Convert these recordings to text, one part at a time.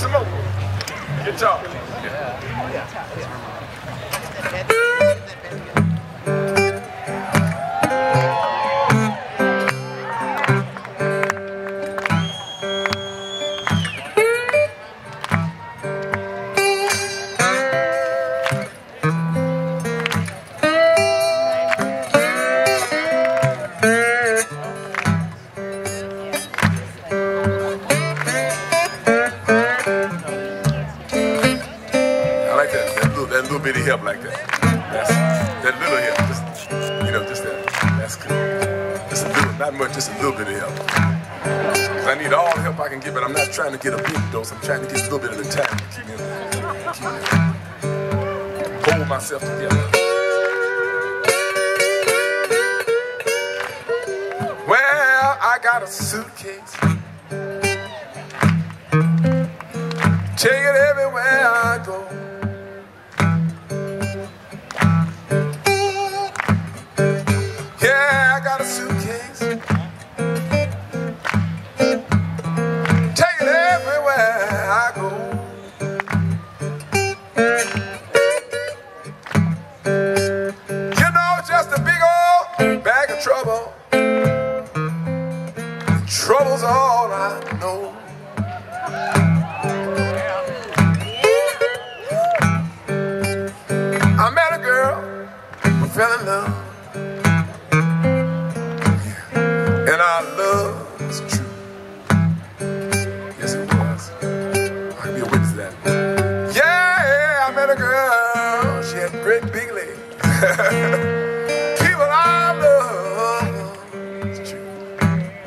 some more. Guitar. I that help like that. That's, that little help, just, you know, just that. That's good. Just a little, not much, just a little bit of help. 'Cause I need all the help I can get, but I'm not trying to get a big dose. I'm trying to get a little bit at a time keep me, keep me, hold myself together. Well, I got a suitcase. Take it everywhere I go. Fell in love. And our love was true. Yes, it was. I can be a witness to that. Yeah, I met a girl. She had great big legs. People I love. It's true.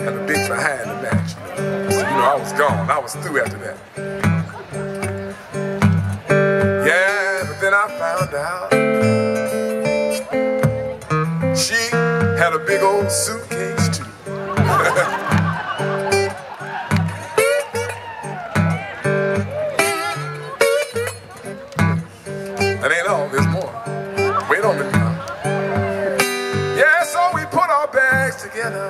Had a big behind the match. So, you know, I was gone. I was through after that. Yeah, but then I found out had a big old suitcase too. that ain't all, there's more. Wait on me now. Yeah, so we put our bags together.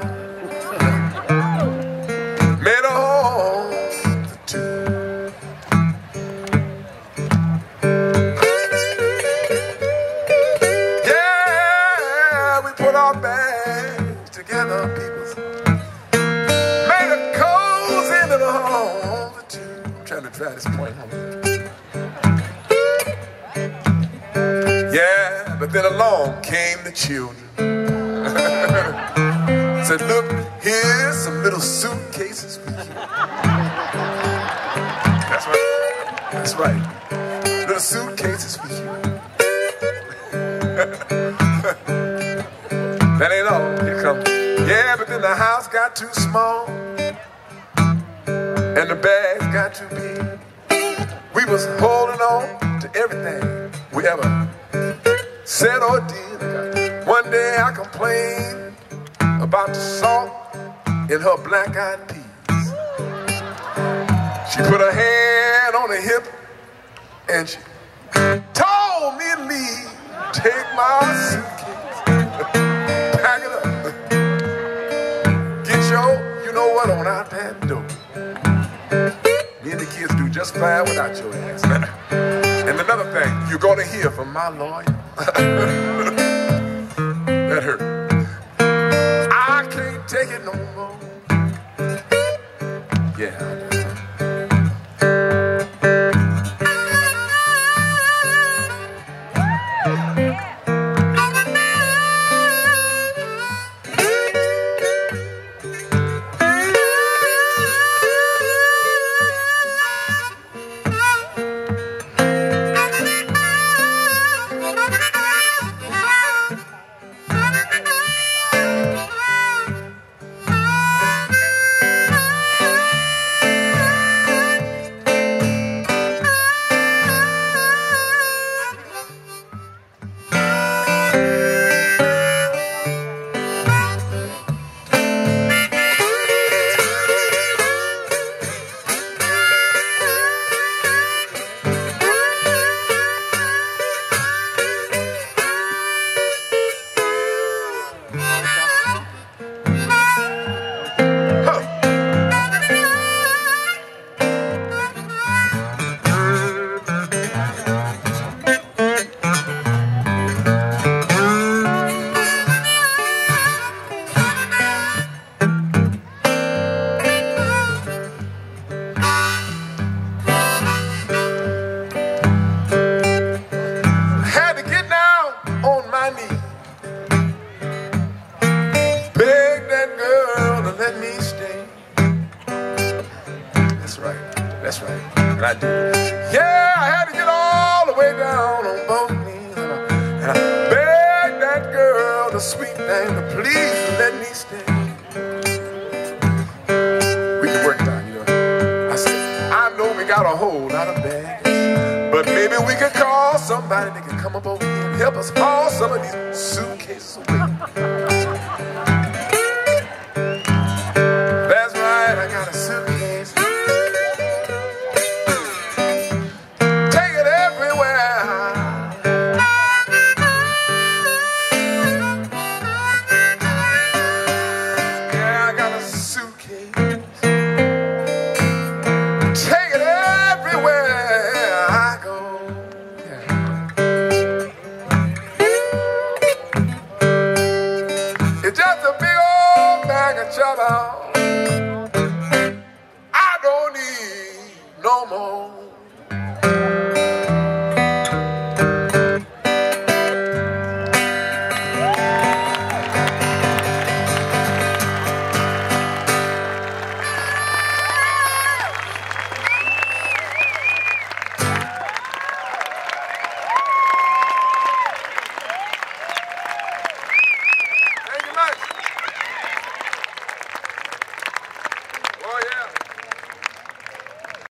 Put our bags together, people. Made a cozy little home. I'm trying to drive this point home. Yeah, but then along came the children. Said, look, here's some little suitcases for you. That's right. That's right. Little suitcases for you. Too small. And the bags got too big. We was holding on to everything we ever said or did. One day I complained about the salt in her black-eyed peas. She put her hand on her hip and she told me to leave. Take my suitcase, out that door. Me and the kids do just fine without your ass. and another thing, you're gonna hear from my lawyer. that hurt. I can't take it no more. That's right. That's right. And I do. Yeah, I had to get all the way down on both knees. And I, begged that girl, the sweet thing, to please let me stay. We can work it out, you know. I said, I know we got a whole lot of baggage, but maybe we could call somebody that can come up over here and help us haul some of these suitcases trouble.